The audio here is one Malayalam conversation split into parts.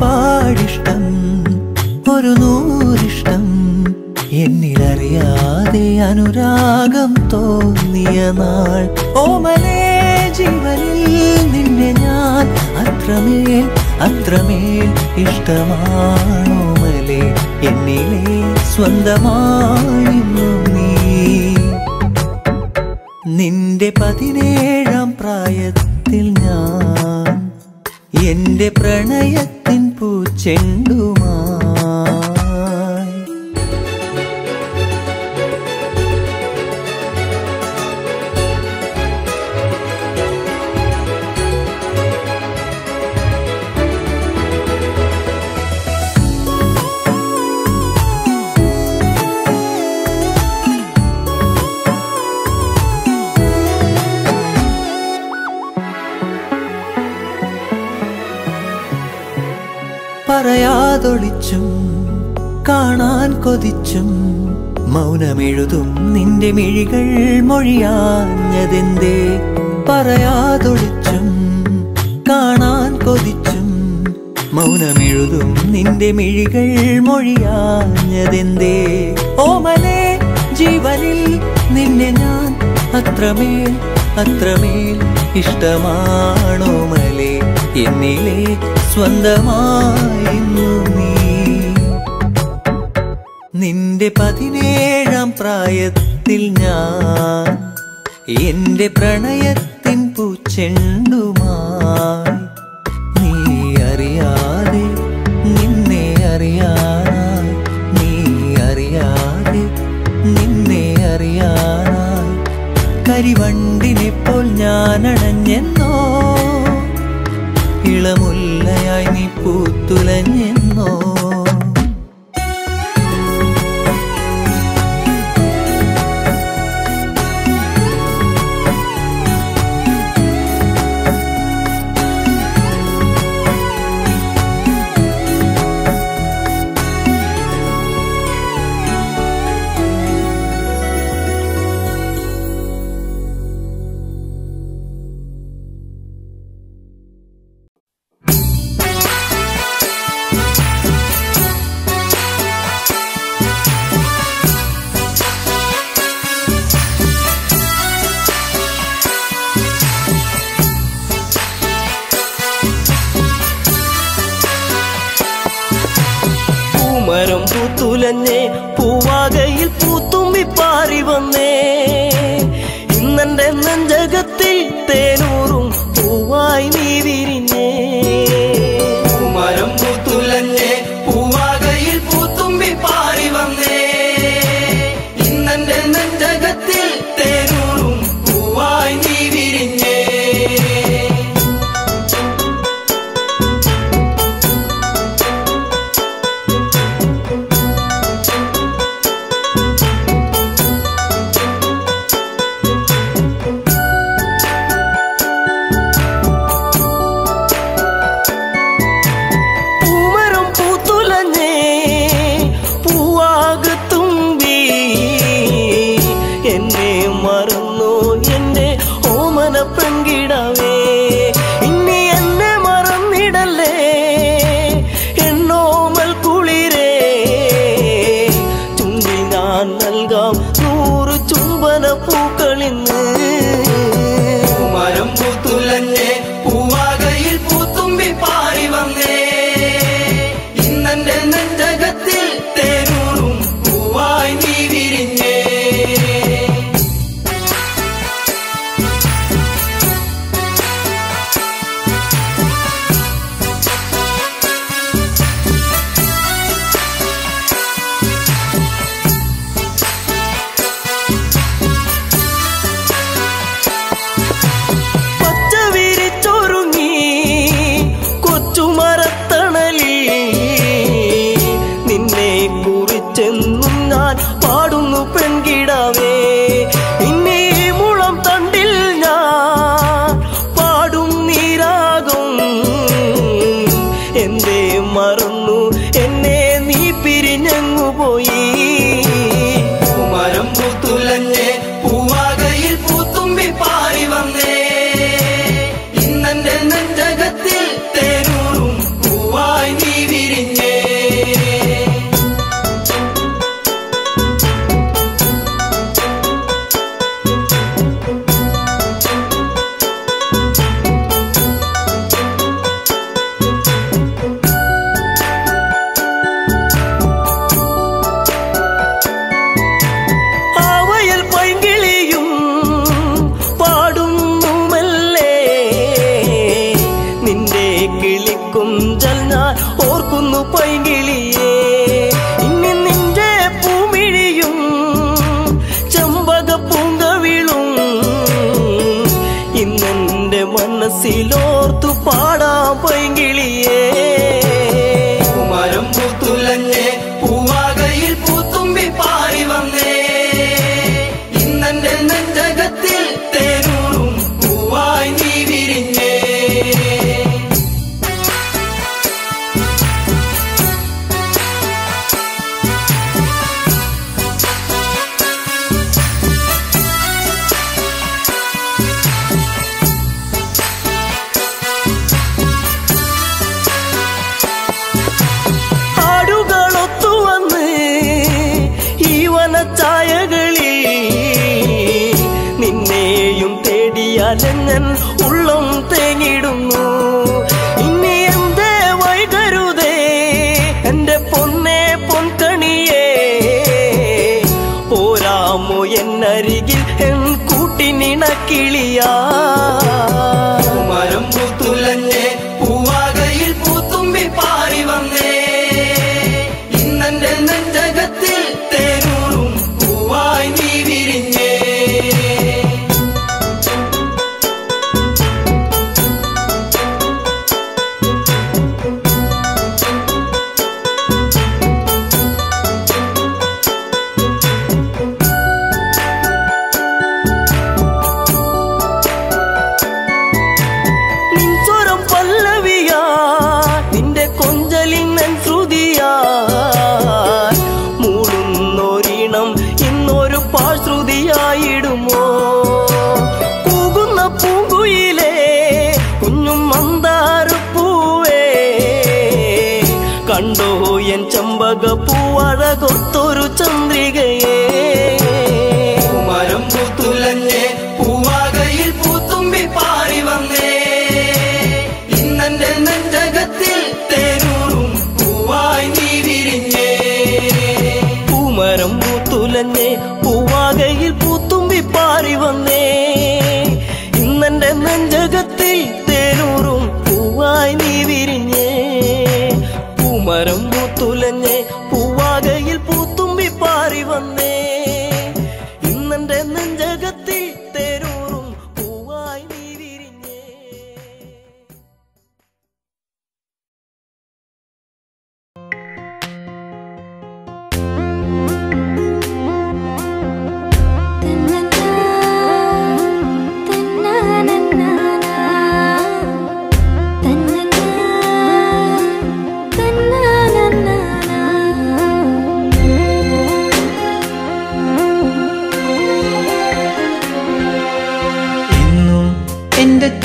ഒരുപാടിഷ്ടം ഒരു നൂറിഷ്ടം. എന്നിലറിയാതെ അനുരാഗം തോന്നിയ നാൾ. ഓമലേ ജീവനിൽ നിന്നെ ഞാൻ അത്രമേൽ അത്രമേൽ ഇഷ്ടമാണോമലേ എന്നിലെ സ്വന്തമായിരുന്നു നീ. നിന്റെ പതിനേഴാം പ്രായത്തിൽ ഞാൻ എന്റെ പ്രണയത്തിൻ പൂച്ചെണ്ടുമായി കൊതിച്ചും മൗനമെഴുതും നിന്റെ മിഴികൾ മൊഴിയാഞ്ഞതെന്തേ? പറയാതൊളിച്ചും കാണാൻ കൊതിച്ചും മൗനമെഴുതും നിന്റെ മിഴികൾ മൊഴിയാഞ്ഞതെന്തേ? ഓമലേ ജീവനിൽ നിന്നെ ഞാൻ അത്രമേൽ അത്രമേൽ ഇഷ്ടമാണോ മലേ എന്നിലേ സ്വന്തമായിരുന്നു നീ നിന്റെ പതിനേഴാം പ്രായത്തിൽ ഞാൻ എന്റെ പ്രണയത്തിൻ പൂച്ചെണ്ടുമായി നീ അറിയാതെ നിന്നെ അറിയാനായി നീ അറിയാതെ നിന്നെ അറിയാനായി. കരിവണ്ടിനെ പോൽ ഞാൻ തേടിയാലെങ്ങൻ ഉള്ളം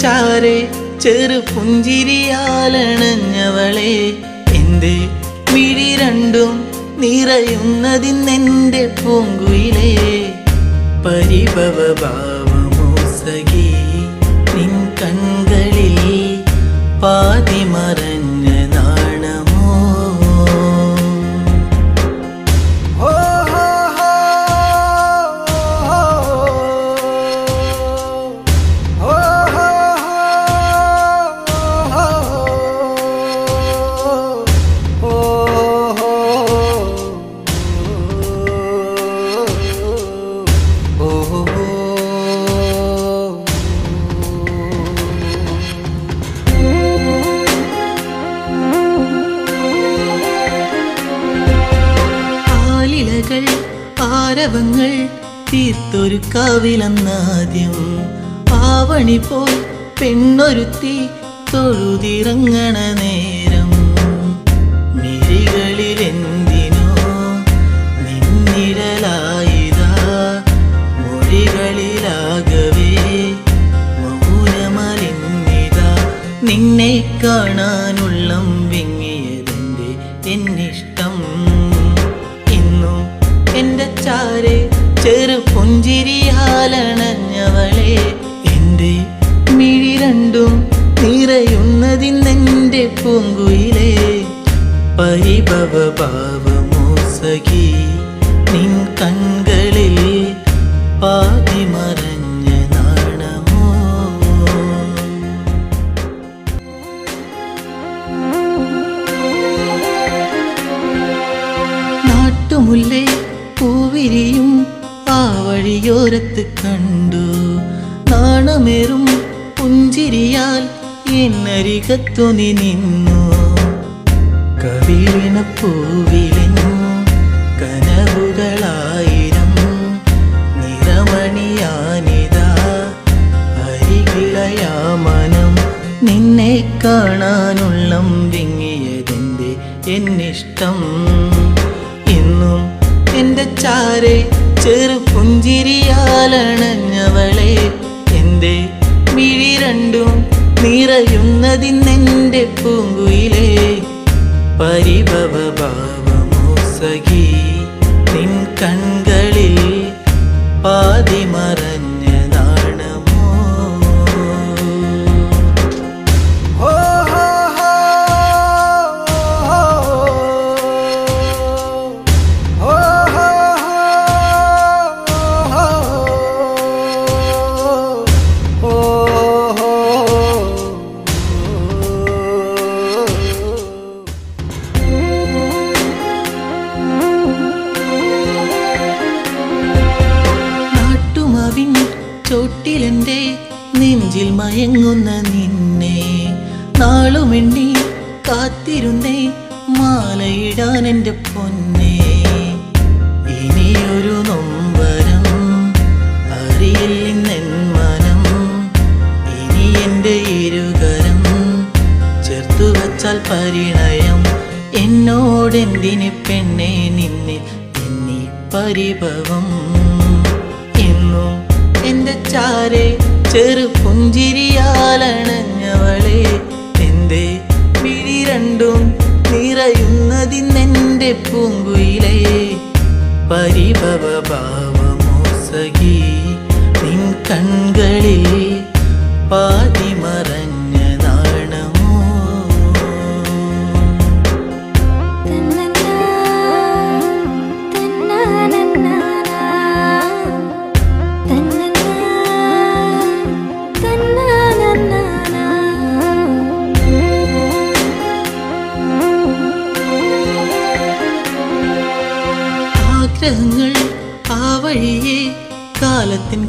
ചാരെ ചെറു പുഞ്ചിരിയാലണഞ്ഞവളെ എന്റെ മിഴി രണ്ടും നിറയുന്നതിന്നെന്റെ പൂങ്കുയിലെ. പരിഭവ ഭാവമോസകി നിൻ കണ്ണുകളിൽ പാതിമറ രാവിലന്നാദ്യം പാവണി പോൽ പെണ്ണൊരുത്തി തൊഴുതിറങ്ങണ കുളിർമേറും പുഞ്ചിരിയാൽ എന്നരികത്തുനി നിന്നു. കവിളിന പൂവിലിനു കനവുകളായിരം നിറമണിയാനിത. അരികിളയാ മനം നിന്നെ കാണാനുള്ളം വിങ്ങിയതിന്റെ എന്നിഷ്ടം? ഇന്നും എന്റെ ചാരെ ചെറു പുഞ്ചിരിയാലണഞ്ഞവളെ നിന്റെ വിഴി രണ്ടും നിറയുന്നതിന്നെന്റെ പൂങ്കുയിലേ പരിഭവ ഭാവമോ സഖി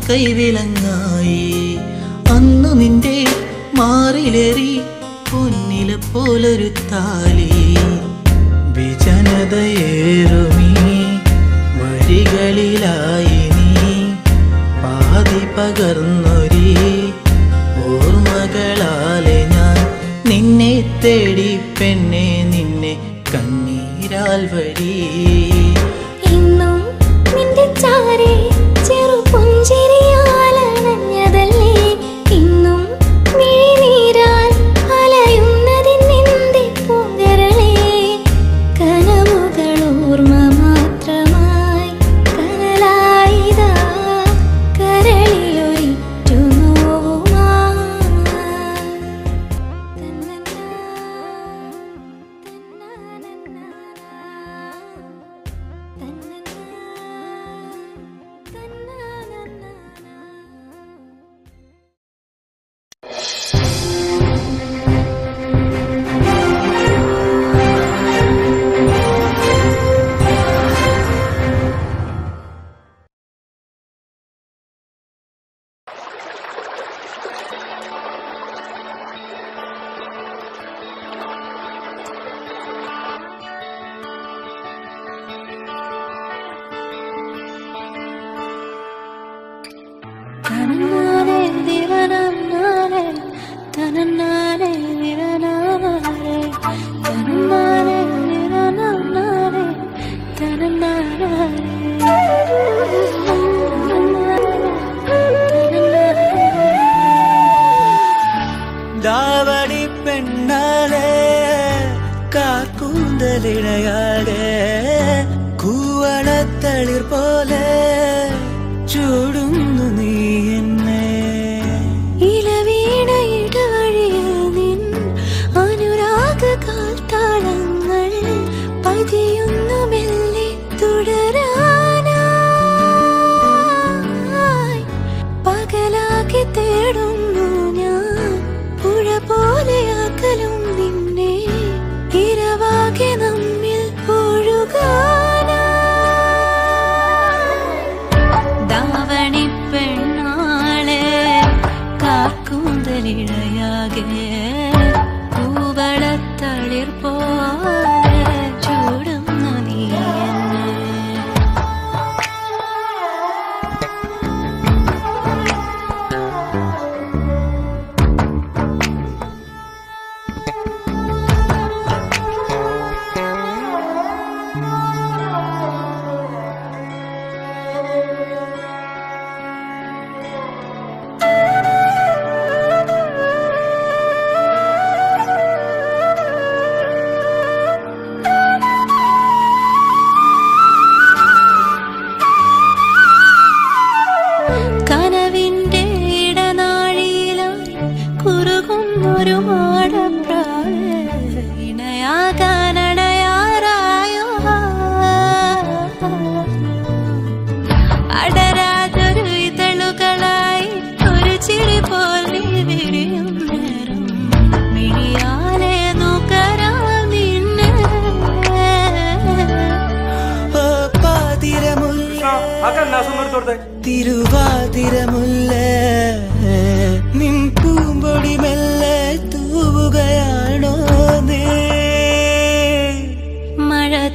കൈവിലങ്ങായി അന്നു നിന്റെ മാറിലേറി പൊന്നിലെ പോലൊരു താ கண்ணாலே காக்கூந்தலிடையாடே கூவளத்தளிர் போல சூடும்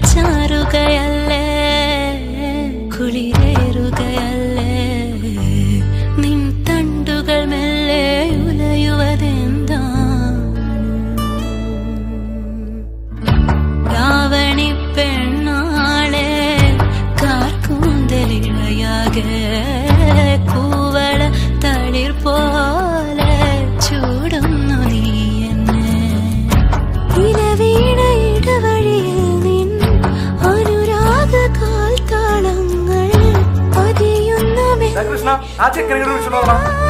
చారుగయల్ ஆச்சே கிரிக்கெட் சொன்னாலாம்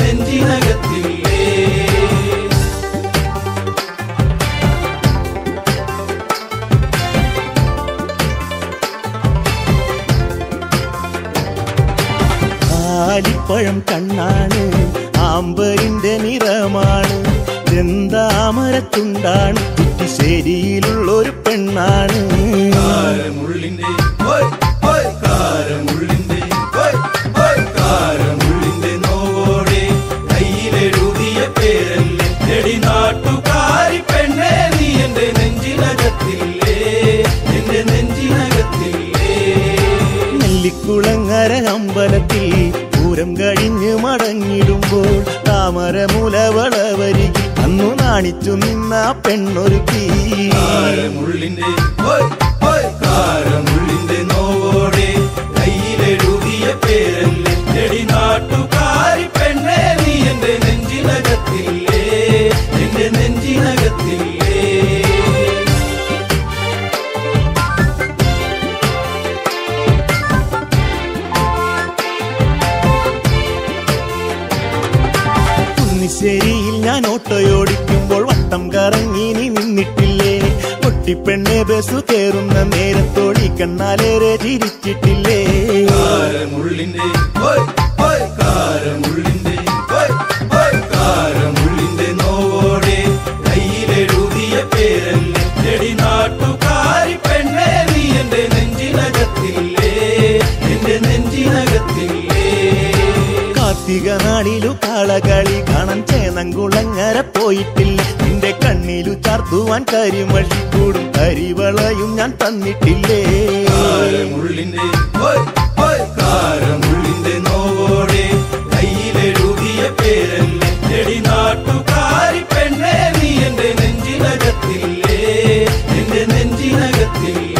നെഞ്ചിനകത്തില്ലേ ആലിപ്പഴം കണ്ണാണ് ആമ്പരിന്റെ നിറമാണ്. ഗന്ധാമരത്തുണ്ടാണ് കുറ്റിശ്ശേരിയിലുള്ളൊരു പെണ്ണാണ്. മുള്ളിന്റെ താമരമുലവളവരികിൽ അന്നു നാണിച്ചു നിന്ന പെണ്ണൊരുക്കി. മുള്ളിന്റെ പെണ്ണെ ബസ് കയറുന്ന നേരത്തോടി കണ്ണാലേറെ ചിരിച്ചിട്ടില്ലേ? കാരമുള്ളിന്റെ എന്റെ നാളിലു കാളകളി കാണാൻ ചേനങ്കുളങ്ങര പോയിട്ടില്ല. ചാർത്തുവാൻ കരിമഴിക്കൂടും കരിവളയും ഞാൻ തന്നിട്ടില്ലേ? കാരമുള്ളിന്റെ നെഞ്ചിനകത്തില്ലേ? എന്റെ നെഞ്ചിനകത്തില്ലേ?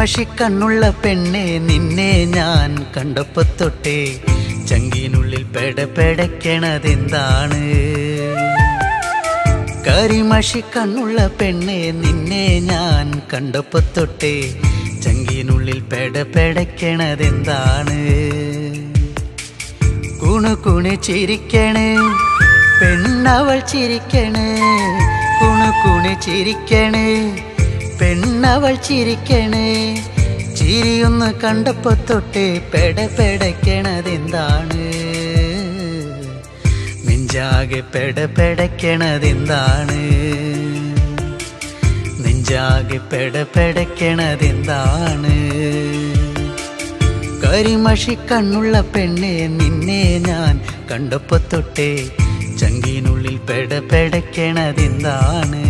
കരിമഷി കണ്ണുള്ള പെണ്ണെ നിന്നെ ഞാൻ കണ്ടപ്പോ തൊട്ടേ ചങ്കിനുള്ളിൽ പെടപെടയ്ക്കണതെന്താണ് കരിമഷി കണ്ണുള്ള പെണ്ണെ നിന്നെ ഞാൻ കണ്ടപ്പോ തൊട്ടേ ചങ്കിനുള്ളിൽ പെടപെടയ്ക്കണതെന്താണ് കുണു ചിരിക്കണേ പെണ്ണവൾ ചിരിക്കണേ കുണു ചിരിക്കണേ ചിരിക്കണ് പെണ്ണവൾ ചിരിക്കണേ. ചിരിയൊന്ന് കണ്ടപ്പോ തൊട്ട് പെടപെടയ്ക്കണതെന്താണ് നെഞ്ചാകെ നെഞ്ചാകെ പെടപെടയ്ക്കണതെന്താണ് കരിമഷി കണ്ണുള്ള പെണ്ണെ നിന്നെ ഞാൻ കണ്ടപ്പോ തൊട്ടേ ചങ്കിനുള്ളിൽ പെടപെടയ്ക്കണതെന്താണ്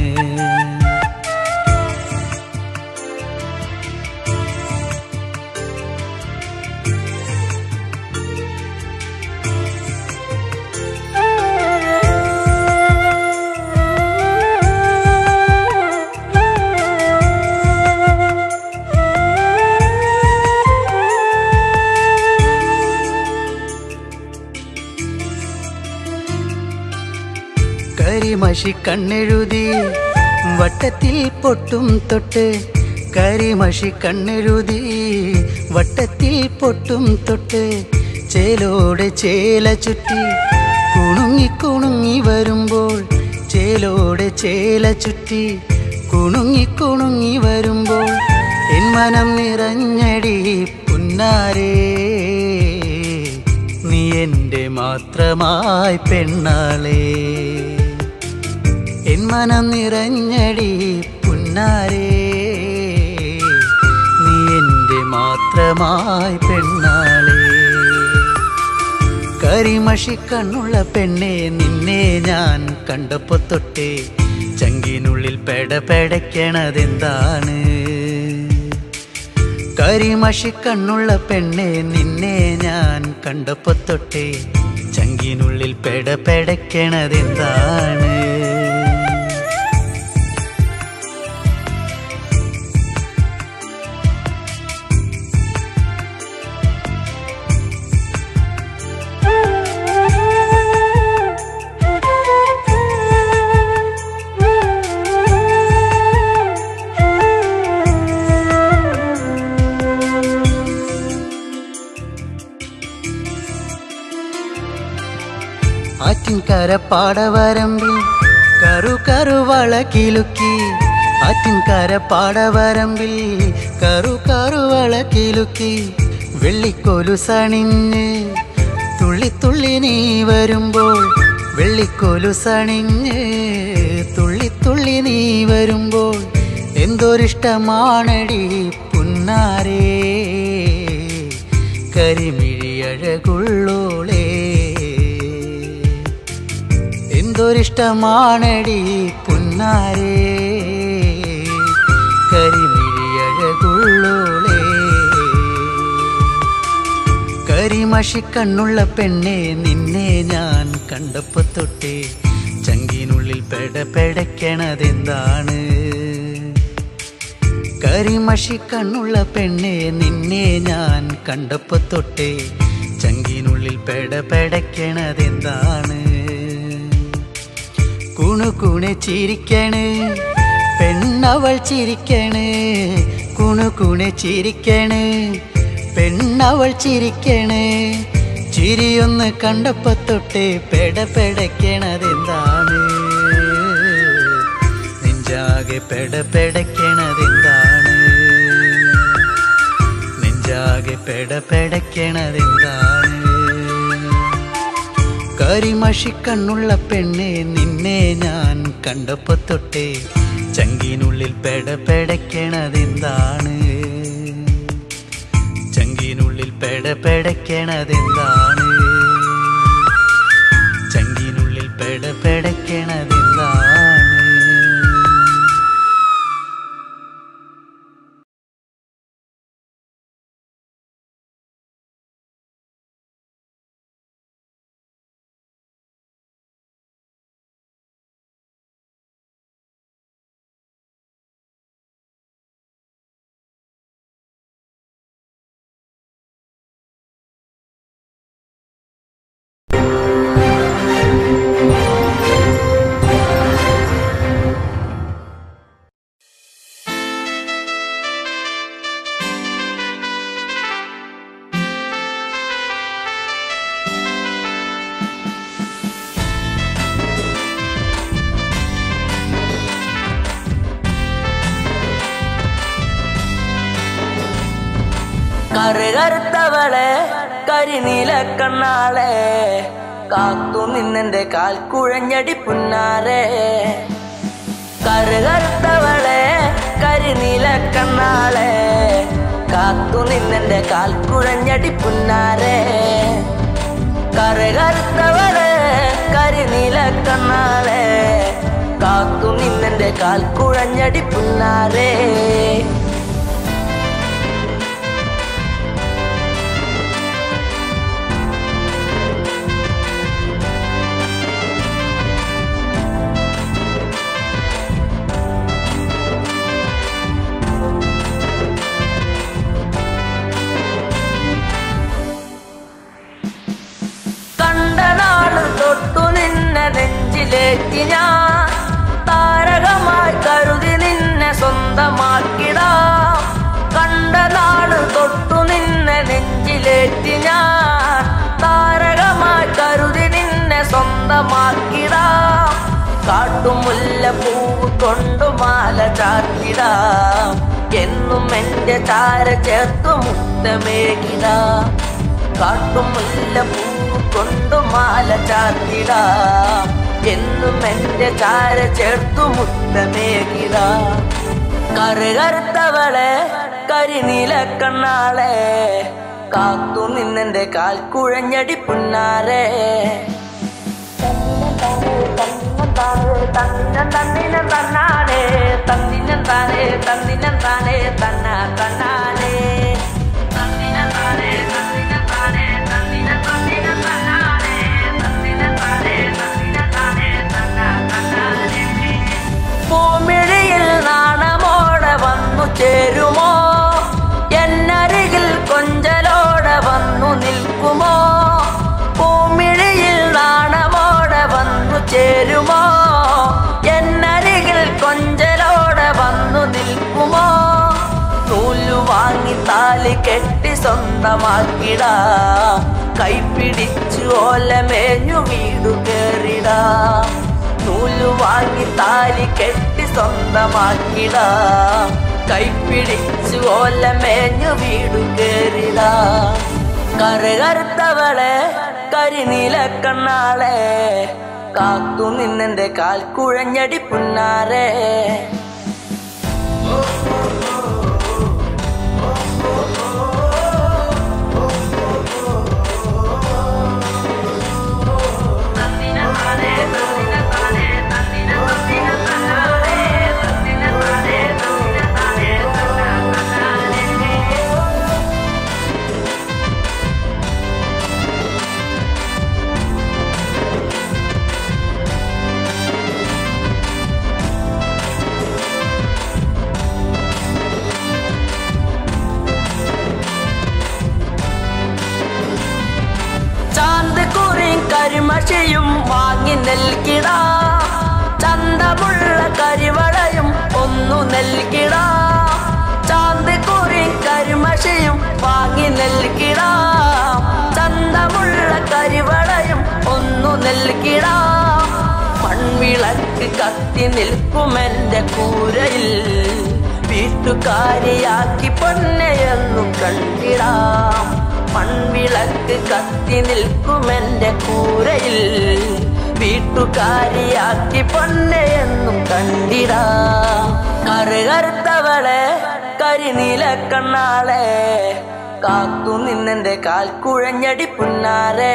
കരിമഷി കണ്ണെഴുതി വട്ടത്തിൽ പൊട്ടും തൊട്ട് കരിമഷി കണ്ണെഴുതി വട്ടത്തിൽ പൊട്ടും തൊട്ട് ചേലോടെ ചേല ചുറ്റി കുണുങ്ങി കുണുങ്ങി വരുമ്പോൾ ചേലോടെ ചേല ചുറ്റി കുണുങ്ങി കുണുങ്ങി വരുമ്പോൾ എൻ മനം നിറഞ്ഞടി പുന്നാരേ. നീ എന്റെ മാത്രമായി പെണ്ണാളേ. മനം നിറഞ്ഞടി പുന്നാരേ. നീ എന്റെ മാത്രമായി പെണ്ണാളേ. കരിമഷി കണ്ണുള്ള പെണ്ണെ നിന്നെ ഞാൻ കണ്ടപ്പോ തൊട്ടേ ചങ്കിനുള്ളിൽ പെടപെടയ്ക്കണതെന്താണ് കരിമഷി കണ്ണുള്ള പെണ്ണെ നിന്നെ ഞാൻ കണ്ടപ്പോ തൊട്ടേ ചങ്കിനുള്ളിൽ പെടപെടയ്ക്കണതെന്താണ് ആറ്റിൻകര കരു കറു കറുവള കിലുക്കി ആറ്റിൻ കരപ്പാടവരമ്പിൽ കറു കറുവള കിലുക്കി വെള്ളിക്കോലു സണിഞ്ഞ് തുള്ളി തുള്ളി നീ വരുമ്പോൾ വെള്ളിക്കോലു സണിഞ്ഞ് തുള്ളി തുള്ളി നീ വരുമ്പോൾ എന്തൊരിഷ്ടമാണടി പുന്നാരേ? കരിമിഴിയഴകുള്ളോളേ എന്തൊരിഷ്ടമാണടി പുന്നാരേ? കരിമിഴിയഴകുള്ളോളേ. കരിമഷി കണ്ണുള്ള പെണ്ണെ നിന്നെ ഞാൻ കണ്ടപ്പോ തൊട്ടേ ചങ്കിനുള്ളിൽ പെടപെടയ്ക്കണതെന്താണ് കരിമഷി കണ്ണുള്ള പെണ്ണെ നിന്നെ ഞാൻ കണ്ടപ്പോ തൊട്ടേ ചങ്കിനുള്ളിൽ പെടപെടയ്ക്കണതെന്താണ് കുണു കുണു ചിരിക്കണ്. പെണ്ണവൾ ചിരിക്കണ്. കുണു കുണു ചിരിക്കണ്. പെണ്ണവൾ ചിരിക്കണ്. ചിരിയൊന്ന് കണ്ടപ്പോ തൊട്ട് പെടപെടയ്ക്കണതെന്താണ് നെഞ്ചാകെ പെടപെടയ്ക്കണതെന്താണ് നെഞ്ചാകെ പെടപെടയ്ക്കണതെന്താണ് കരിമഷി കണ്ണുള്ള പെണ്ണെ നിന്നെ ഞാൻ കണ്ടപ്പോ തൊട്ടേ ചങ്കിനുള്ളിൽ പെടപെടയ്ക്കണതെന്താണ് ചങ്കിനുള്ളിൽ പെടപെടയ്ക്കണതെന്താണ് ചങ്കിനുള്ളിൽ പെടപെടയ്ക്കണതെന്താണ് കറുകറുത്തവളെ കരിനീല കണ്ണാളെ കാത്തു നിന്നെന്റെ കാൽ കുഴഞ്ഞടി പുന്നാരെ കറുകറുത്തവളെ കരിനീല കണ്ണാളെ കാത്തു നിന്നെന്റെ കാൽ കുഴഞ്ഞടി പുന്നാരെ കറുകറുത്തവളെ കരിനീല കണ്ണാളെ കാത്തു നിന്നെന്റെ കാൽ കുഴഞ്ഞടി പുന്നാരേ തൊട്ടു നിന്നെ നെഞ്ചിലേക്ക് ഞാൻ താരകമായി കരുതി നിന്നെ സ്വന്തമാക്കിടാം. കണ്ട നാട് തൊട്ടു നിന്നെ നെഞ്ചിലേറ്റി ഞാൻ താരകമായി കരുതി നിന്നെ സ്വന്തമാക്കിടാം. കാട്ടുമുല്ല പൂവ് കൊണ്ടു മാല ചാത്തിടാം എന്നും എന്റെ ചാര ചേർത്തു മുത്തമേകിടാം. കാട്ടുമുല്ല പൂവ് കൊണ്ടു മാല ചാർത്തിടാം. എന്നും എന്റെ ചാര ചേർത്തു മുത്തമേകിടാം. കറുകറുത്തവളെ കരിനീല കണ്ണാളെ കാത്തു നിന്നെന്റെ കാൽ കുഴഞ്ഞടി പുന്നാരെ. തന്നെ തന്ന തന്നാനേ തന്നിനം. സ്വന്തമാക്കിടാ. കൈപ്പിടിച്ചു ഓലമേഞ്ഞു വീടു കേറിടാ. നൂലു വാങ്ങി താലി കെട്ടി സ്വന്തമാക്കിടാ. കൈപ്പിടിച്ചു ഓലമേഞ്ഞു വീടു കേറിടാ. കറുകറുത്തവളെ കരിനീല കണ്ണാളെ കാത്തു നിന്നെന്റെ കാൽ കുഴഞ്ഞടി പുന്നാരെ. കരിമഷിയും വാങ്ങി നൽകിടാ. ചന്തമുള്ള കരിവളയും ഒന്നു നൽകിടാ. ചാന്ത് കുറി കരിമഷയും വാങ്ങി നൽകിടാ. ചന്തമുള്ള കരിവളയും ഒന്നു നൽകിടാ. മൺവിളക്ക് കത്തി നിൽക്കുമെന്റെ കൂരയിൽ. വീട്ടുകാരിയാക്കി പൊന്നെയെന്നു കണ്ടിടാം. മൺവിളക്ക് കത്തി നിൽക്കുമെന്റെ കൂരയിൽ വീട്ടുകാരിയാക്കി പൊന്നെയെന്നും കണ്ടിരാ കറുകറുത്തവളെ കരിനീല കണ്ണാളെ കാത്തു നിന്നെന്റെ കാൽ കുഴഞ്ഞടി പുന്നാരെ.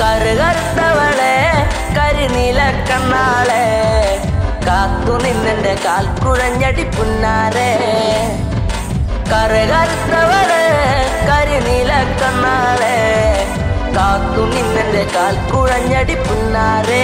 കറുകറുത്തവളെ കരിനീല കണ്ണാളെ കാത്തു നിന്നെന്റെ കാൽ കുഴഞ്ഞടി പുന്നാരെ. കറുകറുത്തവളെ കരിനീല കണ്ണാളെ നിന്നെ കാൽ കുഴഞ്ഞടി പുന്നാരേ.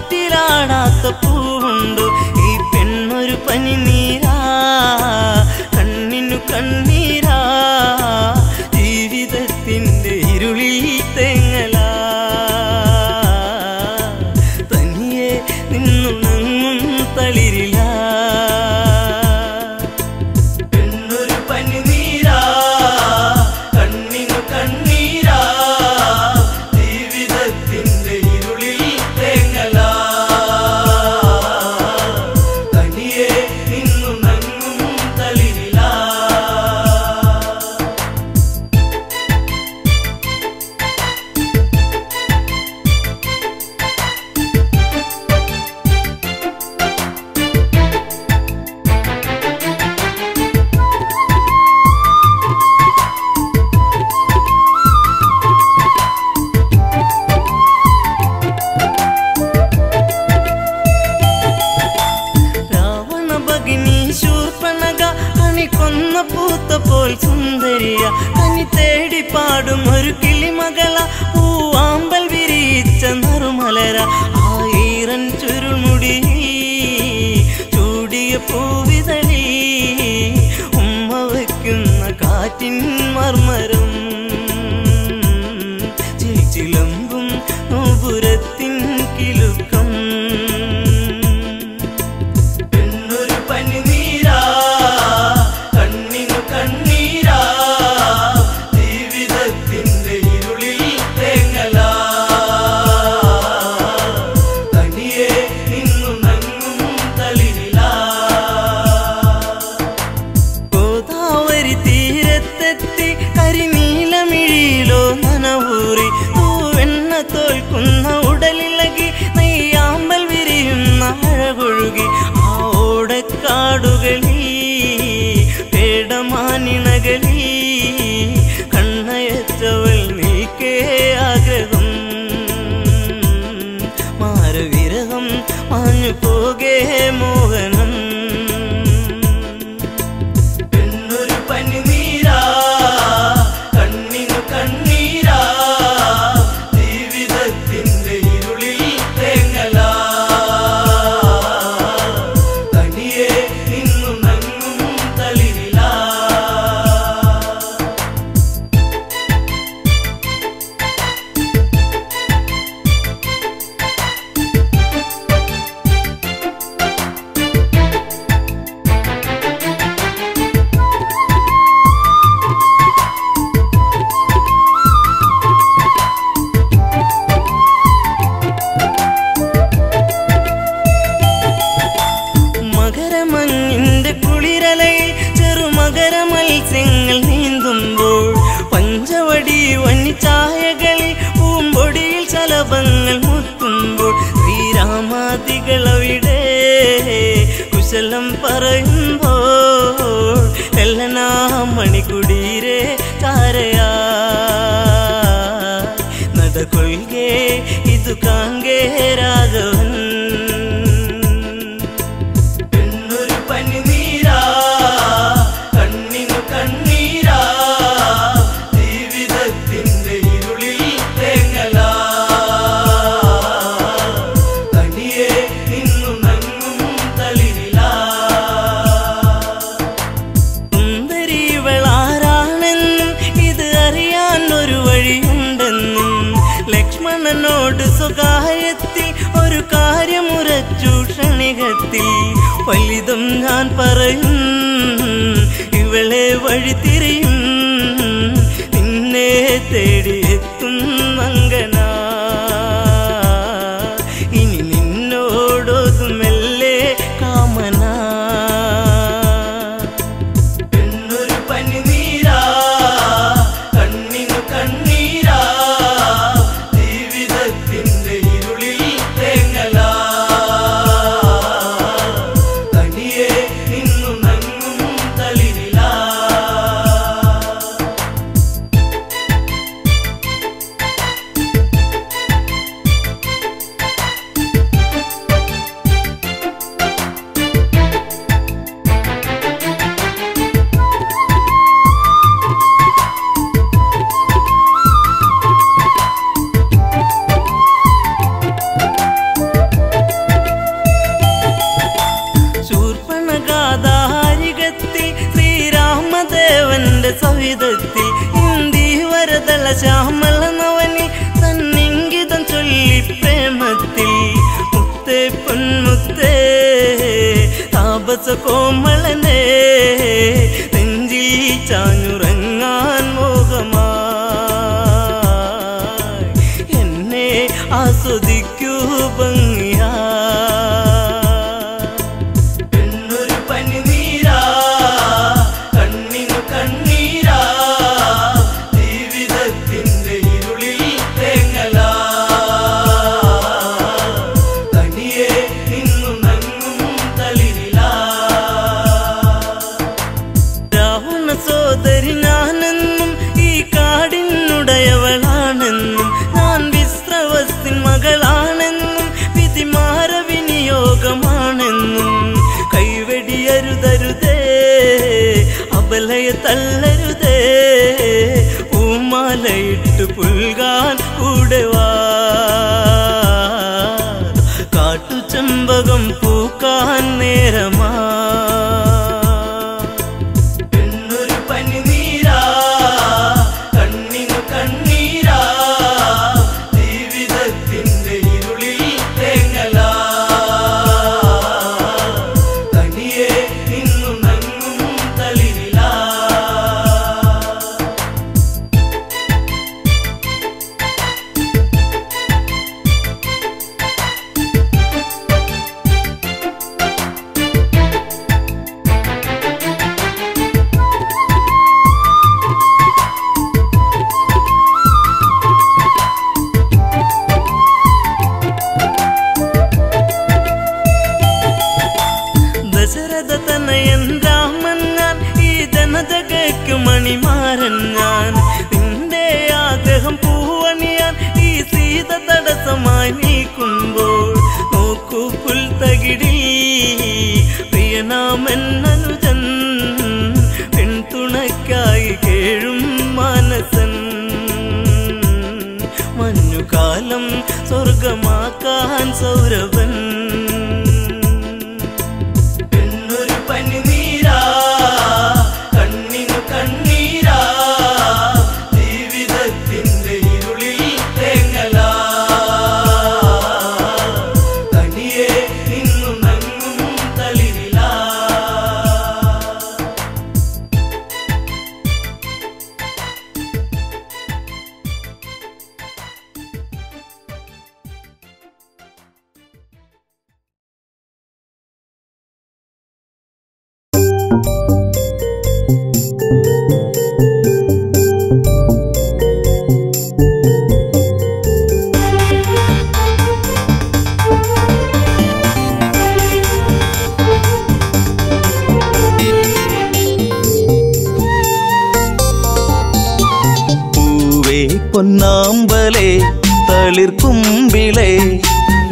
കാറ്റിലാടാത്ത പൂവുണ്ടോ. ഈ പെണ്ണൊരു പനി കണ്ണിനു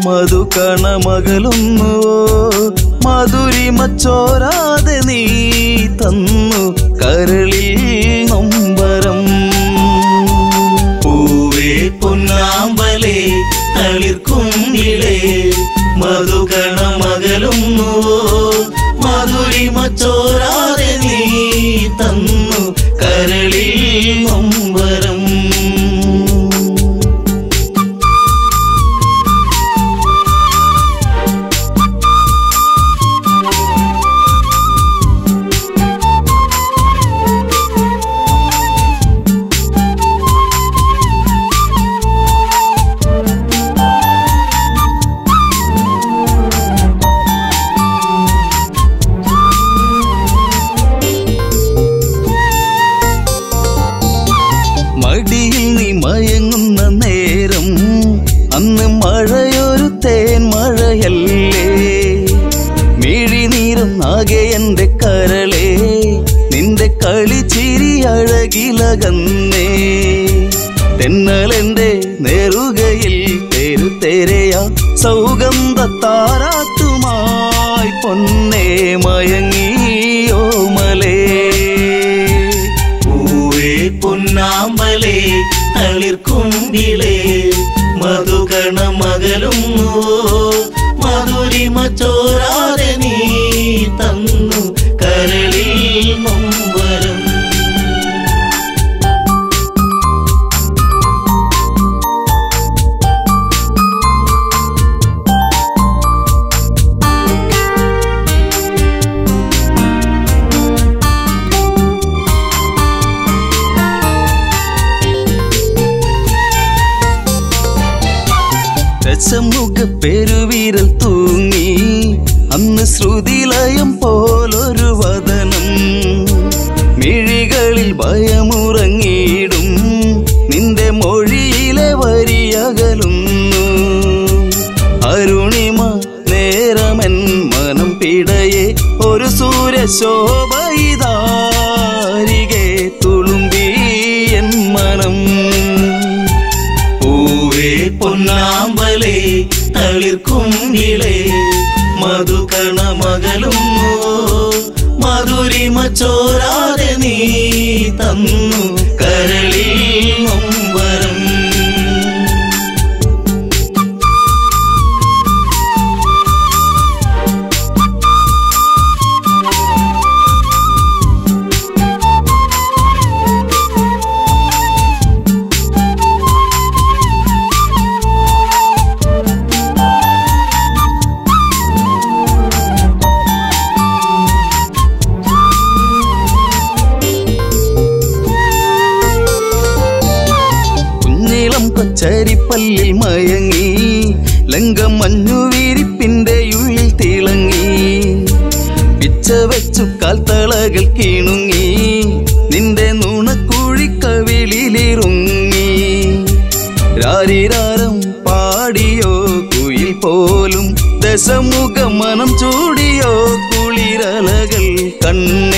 മധു കണമകളുന്നുവോ മധുരിമച്ചോരാതെ നീ തന്നു കരളിൽ നൊമ്പരം. പൂവേ പൊന്നാമ്പലേ തളിർക്കുണ്ടിലേ മധുരി മധുരിമച്ചോരാതെ നീ തന്നു കരളിൽ നമ്പരം. നിങ്ങളെന്റെ നെറുകയിൽ തെരുത്തെരയാ സൗഗന്ധ താരാട്ടുമായി പൊന്നേ മയങ്ങിയോ മലേ. പൂവേ പൊന്നാമ്പലേ തളിർക്കുണ്ടിലേ മധുകണമകലും മധുരിമ ചോരാ മിഴികളിൽ ഭയമുറങ്ങിയിടും. നിന്റെ മൊഴിയിലെ വരിയകലുന്നു. അരുണിമ നേരമൻ മനം പിടയെ ഒരു സൂര്യശോഭയിതാരികെ തുളുമ്പി എൻ മനം. പൂവേ പൊന്നാമ്പലേ തളിർക്കുങ്കിളേ മധുകണ മകളും മധുരിമ ചോരാതെ നീ തന്നു കരളിൽ നൊമ്പരം കണ്ണേ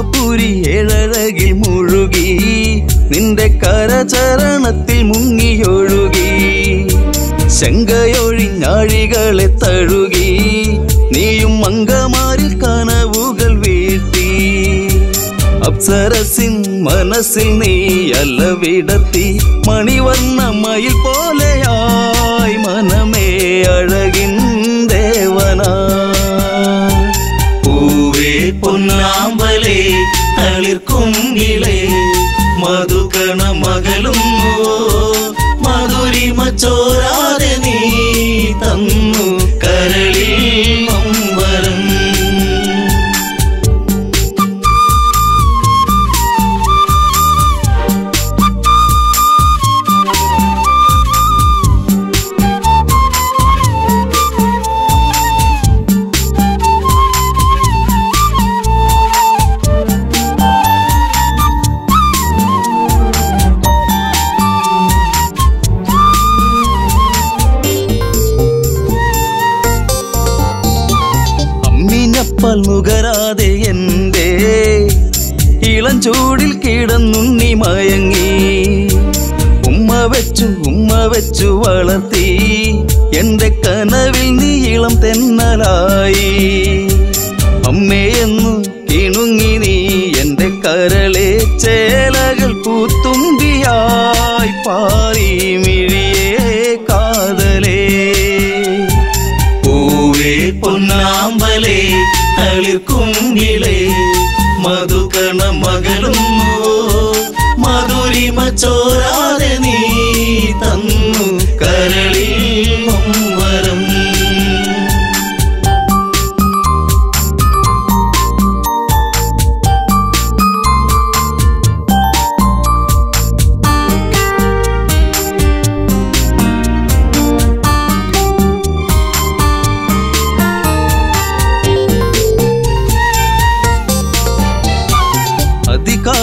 ലങ്കപുരി ഏഴഴകിൽ മുഴുകി നിന്റെ കരചരണത്തിൽ മുങ്ങിയൊഴുകി. ശങ്കയൊഴിഞ്ഞാഴികളെ തഴുകി നീയും അങ്കമാരിൽ കനവുകൾ വീഴ്ത്തി. അപ്സരസിൻ മനസ്സിൽ നീ അല്ല വിടത്തി മണിവർണ മയിൽ മധുരിമ വെച്ചു വളർത്തി. എന്റെ കനവിൽ നീ ഇളം തെന്നലായി. അമ്മയെന്നു കിണുങ്ങി നീ എന്റെ കരളെ ചേലകൾ പൂത്തുമ്പിയായി പാറി മിഴിയേ കാതലേ. പൂവേ പൊന്നാമ്പലേ തളിർക്കുങ്കിളേ മധുകണ മകളും മധുരിമ ചോരാതെ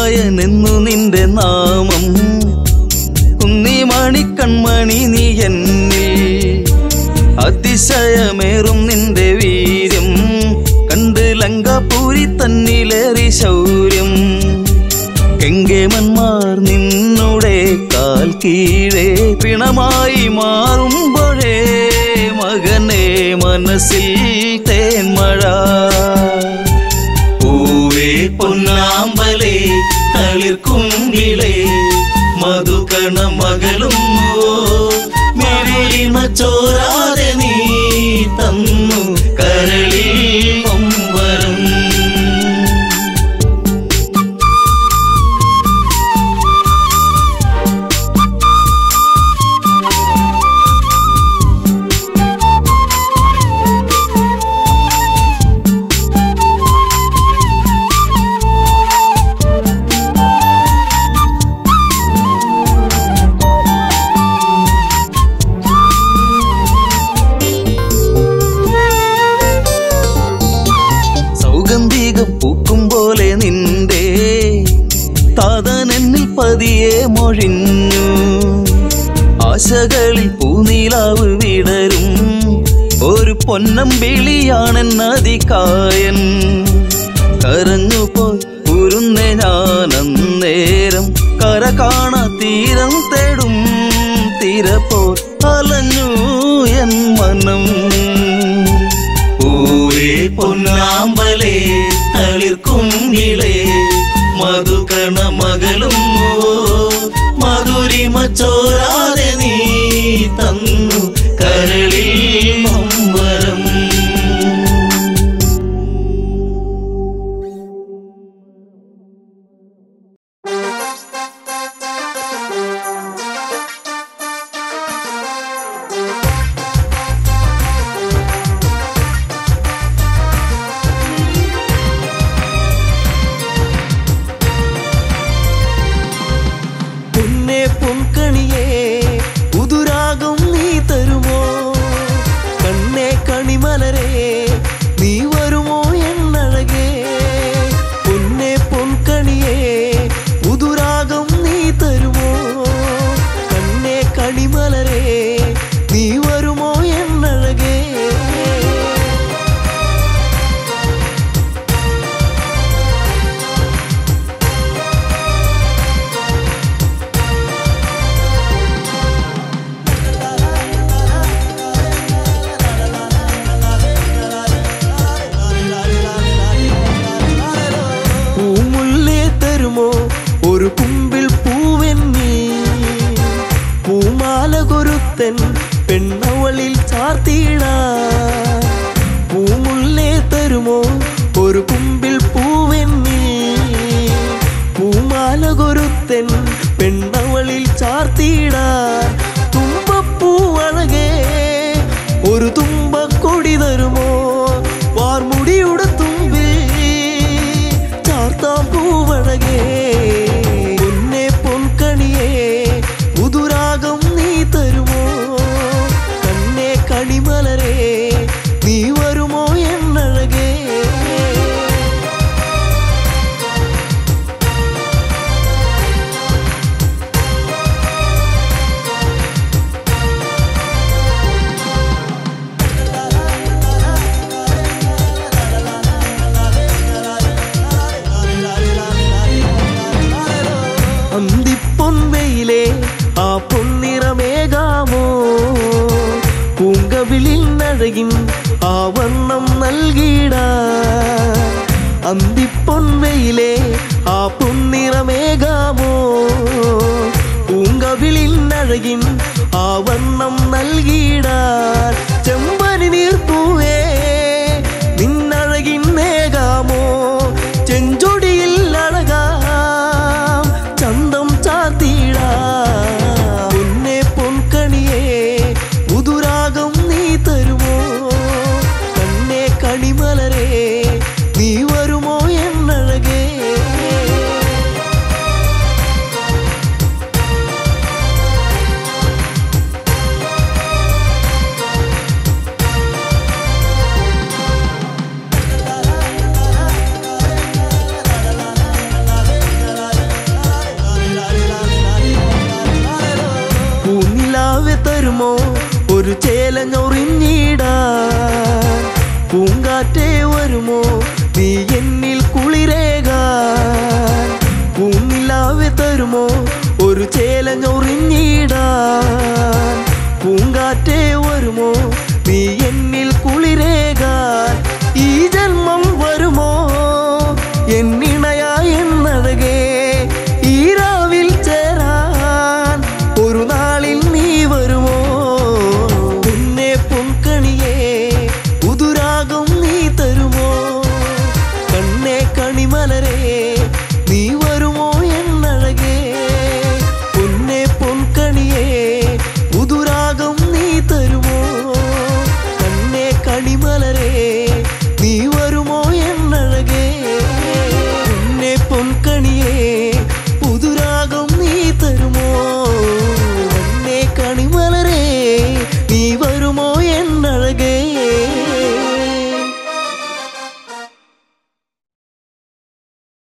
അതികായനെന്നു നിന്റെ നാമം. കുന്നി മണിക്കൺമണി നീ എന്നിൽ അതിശയമേറും നിന്റെ വീര്യം. കണ്ട് ലങ്കാപൂരി തന്നിലേറി ശൗര്യം. കെങ്കേമന്മാർ നിന്നുടെ കാൽ കീഴേ പിണമായി മാറുമ്പോഴേ മകനെ മനസ്സിൽ തേന്മഴ ചോരാതെ നീ തന്നു കരളിൽ ആശകളിൽ പൂനീലാവ് വിടരും. ഒരു പൊന്നം പൊന്നമ്പിളിയാണെന്നതികായൻ കരഞ്ഞു കരഞ്ഞുപോയി ഉരുന്ന ഞാനന്നേരം കര കാണാ തീരം തേടും. തീരപ്പോ അലഞ്ഞു എൻ മനം. പൂവേ പൊന്നാമ്പലേ തളിർക്കുങ്കിളേ മധുകണ മകളും മധുരിമ ചോരാതെ നീ തന്നു കരളിൽ പൂങ്കവിളിൽ നഴകിൻ ആ വർണം നൽകിട അന്തിപ്പൊൻവെയിലേ ആ പൊന്നിറമേകാമോ പൂങ്കവിളിൽ നഴകിൻ ആ വർണം നൽകിട വേലഞ്ഞൊറിഞ്ഞിടാൻ പൂങ്കാറ്റേ വരുമോ? നീ എന്നിൽ കുളിരേകാൻ പൂന്നില്ലാവെ തരുമോ? ഒരു ചേലഞ്ഞൊറിഞ്ഞിടാൻ പൂങ്കാറ്റേ വരുമോ? നീ എന്നിൽ കുളിരേകാൻ